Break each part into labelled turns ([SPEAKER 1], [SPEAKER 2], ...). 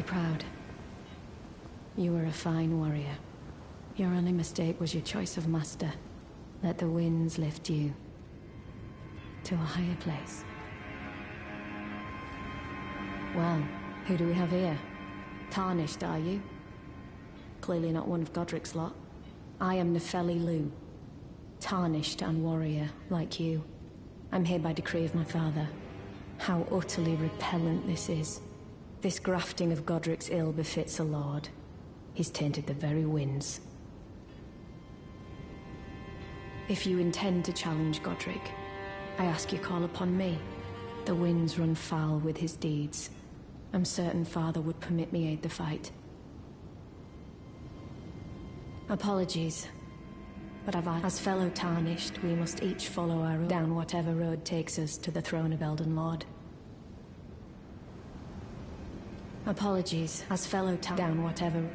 [SPEAKER 1] Be proud. You were a fine warrior. Your only mistake was your choice of master. Let the winds lift you to a higher place. Well, who do we have here? Tarnished, are you? Clearly not one of Godrick's lot. I am Nepheli Loux. Tarnished and warrior, like you. I'm here by decree of my father. How utterly repellent this is. This grafting of Godrick's ill befits a lord. He's tainted the very winds. If you intend to challenge Godrick, I ask you call upon me. The winds run foul with his deeds. I'm certain father would permit me aid the fight. Apologies, but as fellow Tarnished, we must each follow our own down whatever road takes us to the throne of Elden Lord. Apologies, as fellow down whatever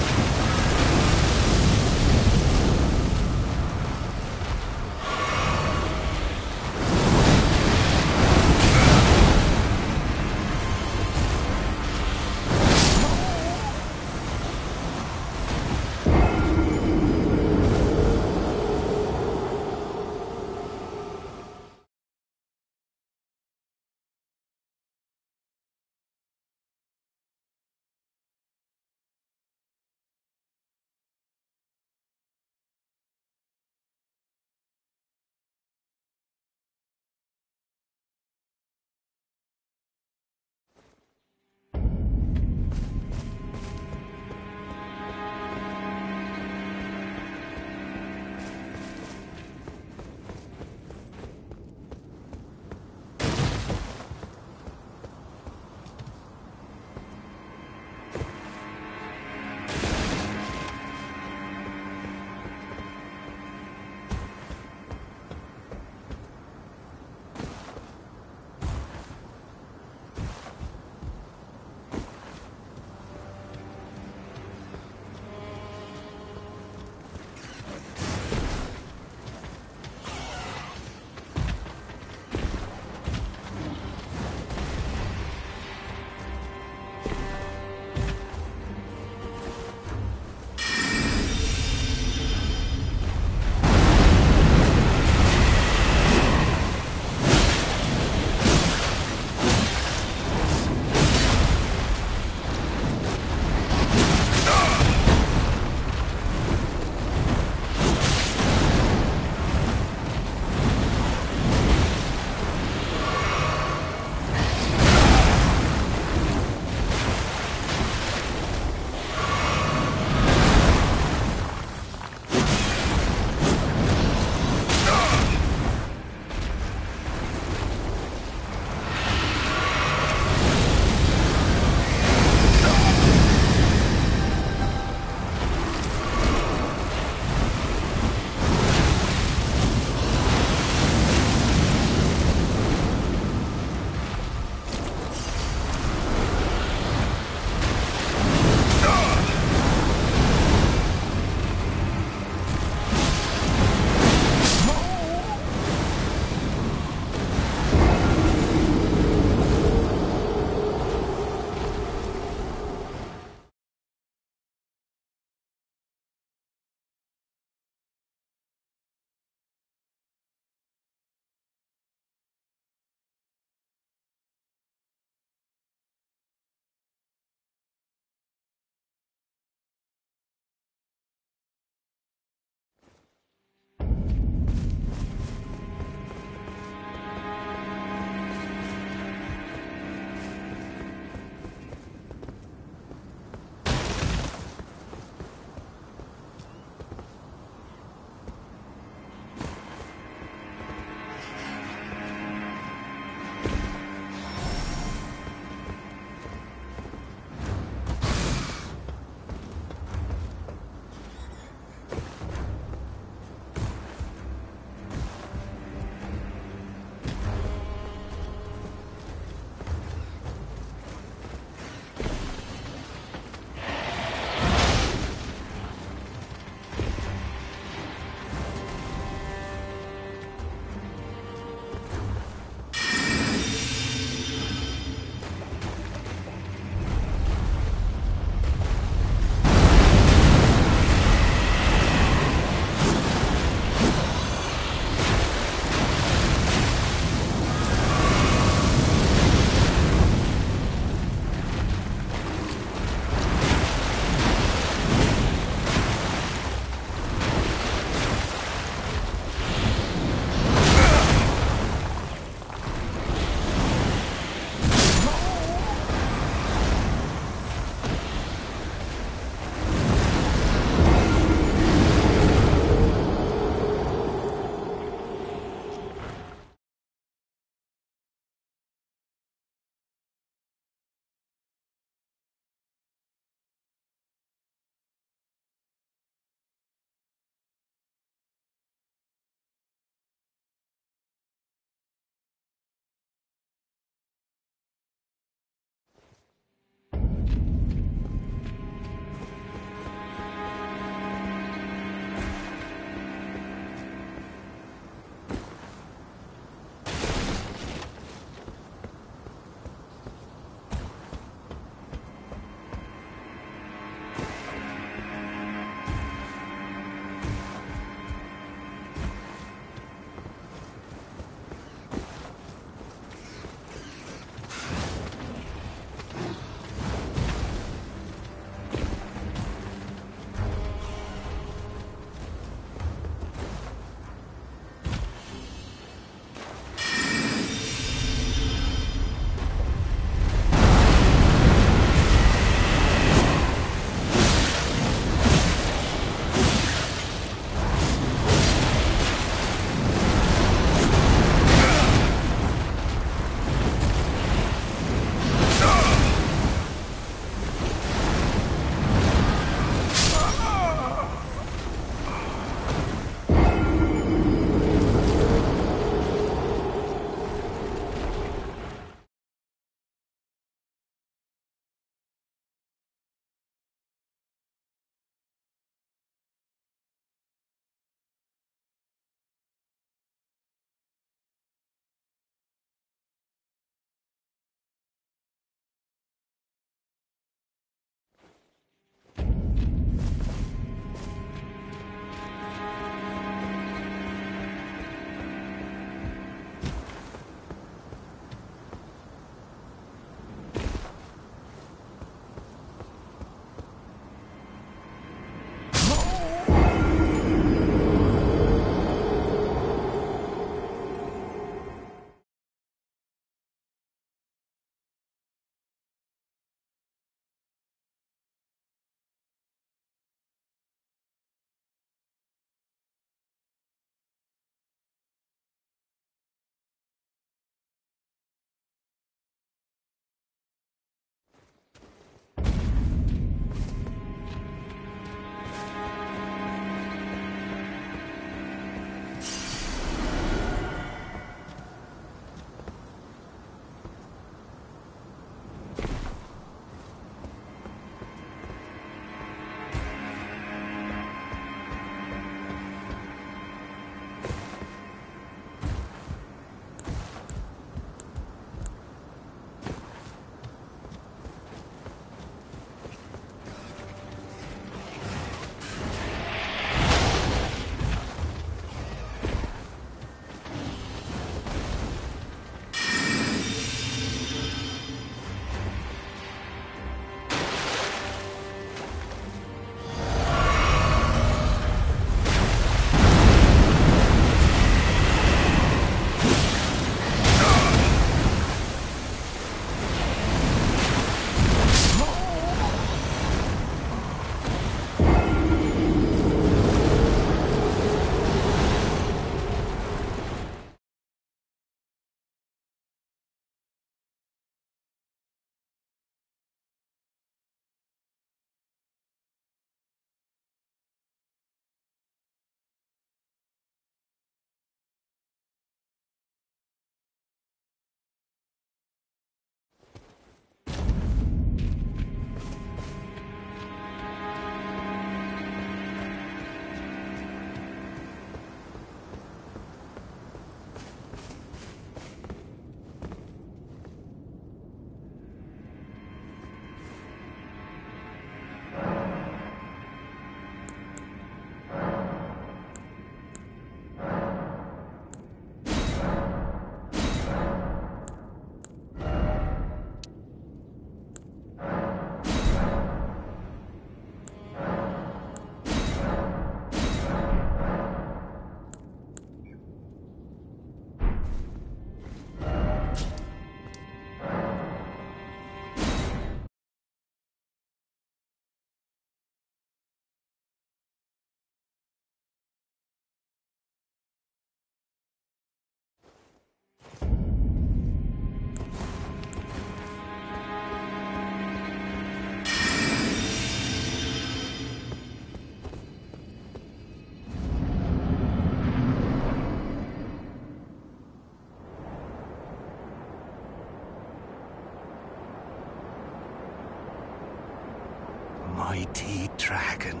[SPEAKER 2] dragon.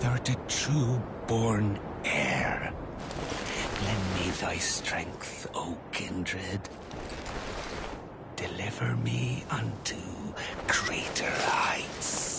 [SPEAKER 2] Thou art a true born heir. Lend me thy strength, O kindred. Deliver me unto greater heights.